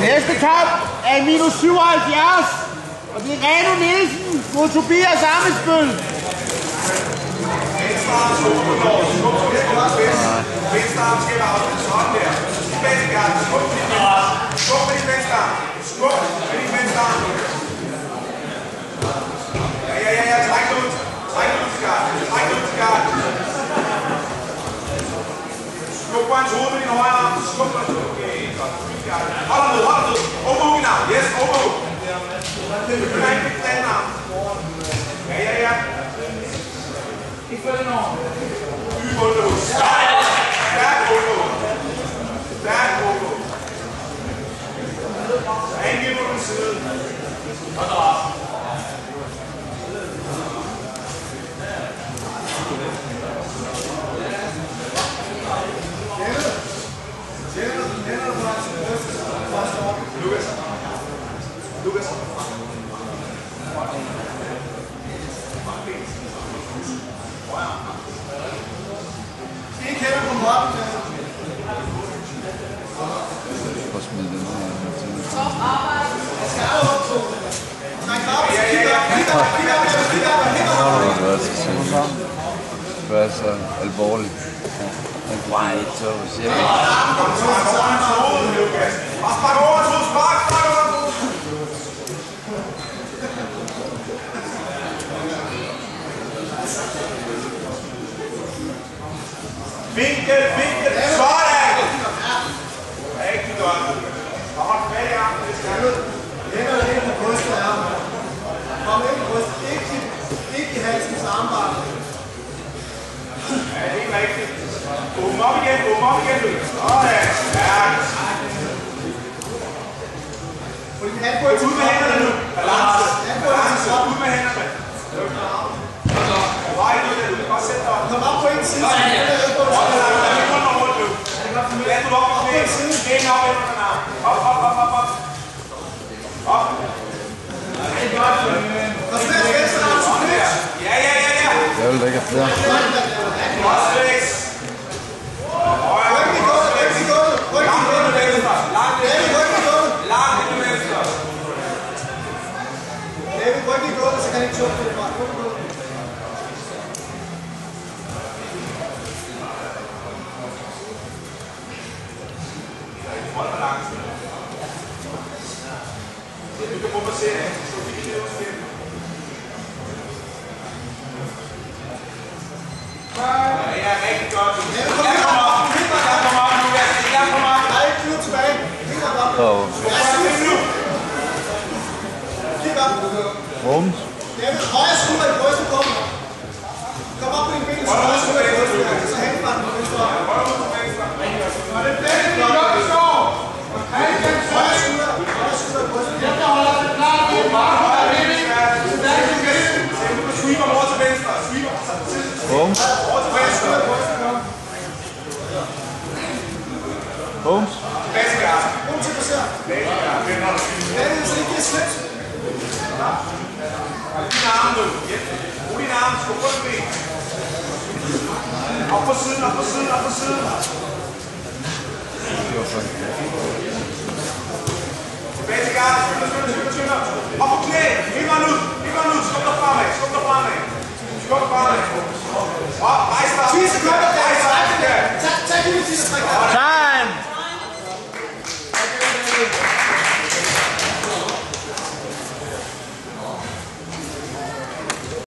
Næste kamp er minus 77, og det er Reno Nielsen mod Tobias Amesbøl. Der. Ja, ja, ja, ja, træk ud. Træk ud til garden. Træk ud til garden. Skub på hans hoved med din højre arm. Skub på hans hoved. Okay, godt. Fint garden. Hold ham ned, hold ham ned. Overmove din arm. Yes, overmove. Du kan ikke den anden arm. Ja, ja, ja. Ikke for den over. Dyb underhus. Stærk underhus. Stærk underhus. Der er ingen på den side. Hold da op. Lukas. Lukas. Ikke hænder på. Prøv at smide den her. Jeg skal jo op på. Træk op, så kig op, kig op, kig op, kig op, kig op. Så været så seriøst. Hvad er så alvorligt? Nej, så siger vi. Og spark over, to spark, spark over. Vinkel, vinkel, sådan! Rigtig godt. Hold fat i armen, skal du. Hænderne ind på brystet af ham. Kom ind på brystet. Ikke, ikke i halsens armbar. Ja, helt rigtigt. Åbn op igen, åbn op igen, Lukas. Sådan, stærkt. Fordi han går Ud med hænderne nu. Balance. Balance. Ud med hænderne. Du. Kom op på en side. så han er nede på Hold den da, side. der er kun over nu. Lad du op med Knæene op under den arm. Op, op, op, op, op. Op. Det venstre arm til. Ja, ja, ja, ja. Jeg vil have flere. Godt slæs. Højre. Ryk i gulvet, ryk i gulvet, ryk i Langt ind gulvet. med venstre. Langt ind David, med ryk i gulvet. Langt ind med venstre. David, ryk i gulvet, så kan han ikke choke det fra. Ryk i gulvet. Hold balancen. Du kan prøve at se det. Vi kan lave spil. Ja, ja, rigtig godt. Jeg kommer op. Jeg kommer op nu. Jeg kommer op. Der ikke flyve tilbage. Kig op. Og Ja, syv. Nu. Kig op. Rums. David, højre skulder i brystet på. Kom op på din ben, så højre skulder i Garden. Kom til. David, så ikke slip. Din arm nu. Brug din arm. Skub på din ben. Op på siden, op på siden, op på siden. Tilbage